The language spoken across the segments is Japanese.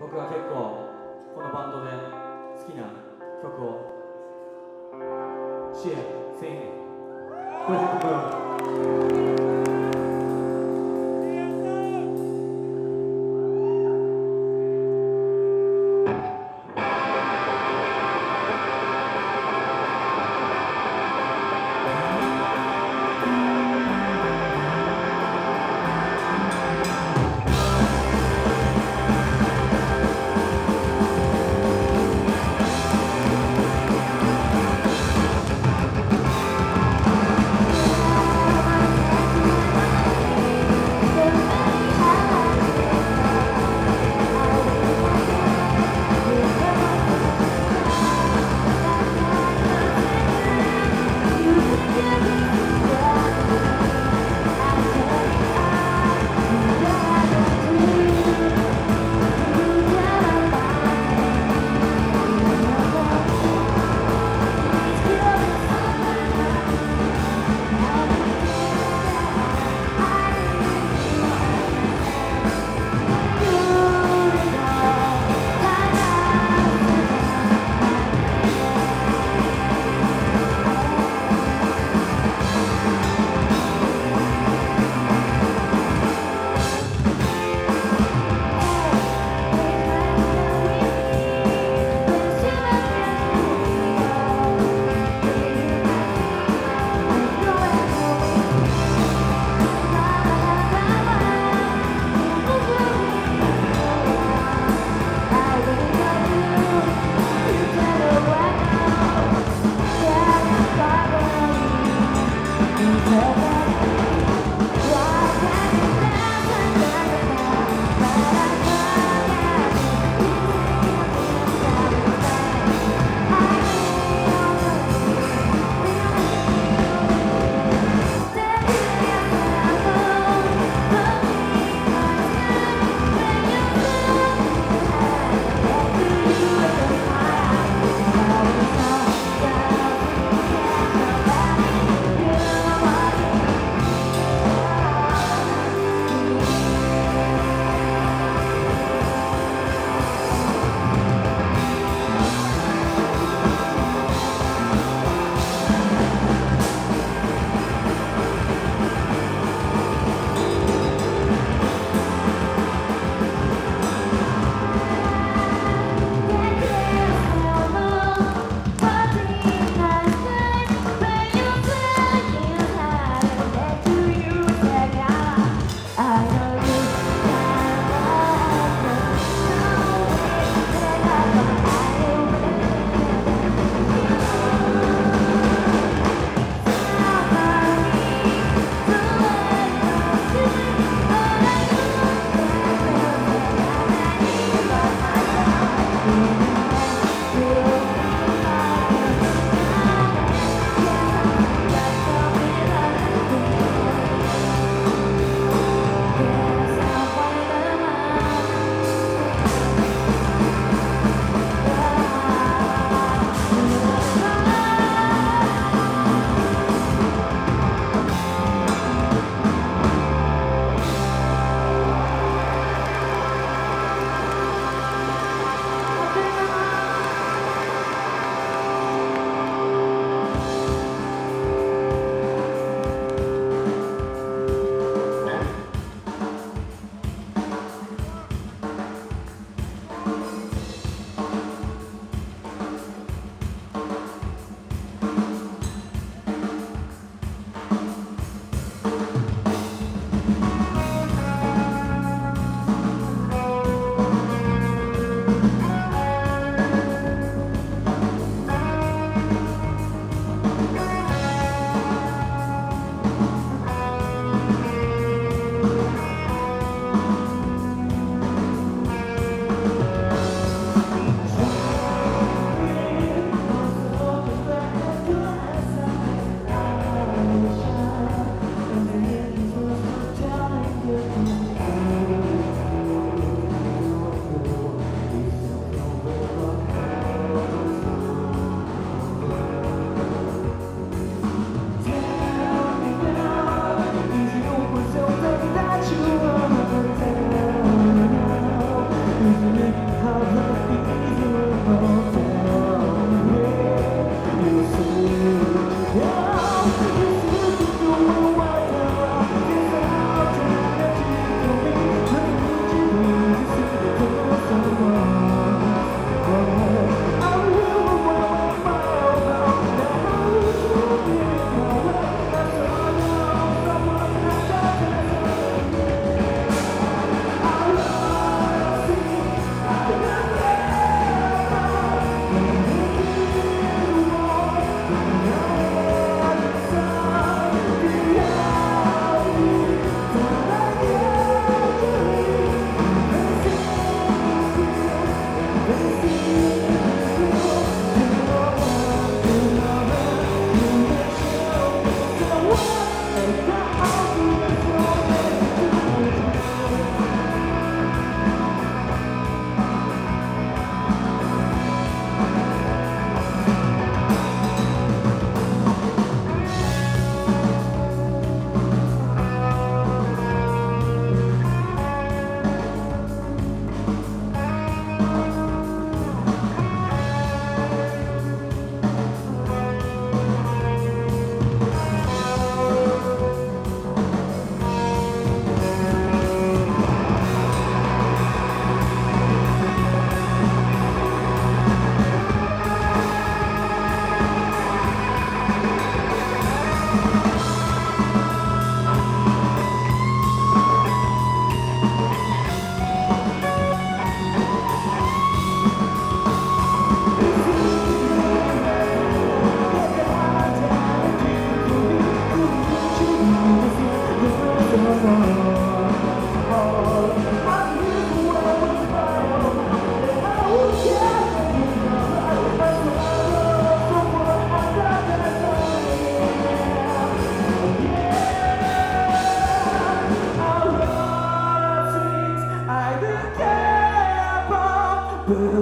僕は結構このバンドで好きな曲をシェア、セイン。これで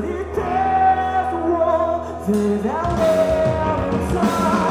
the does what did I live inside.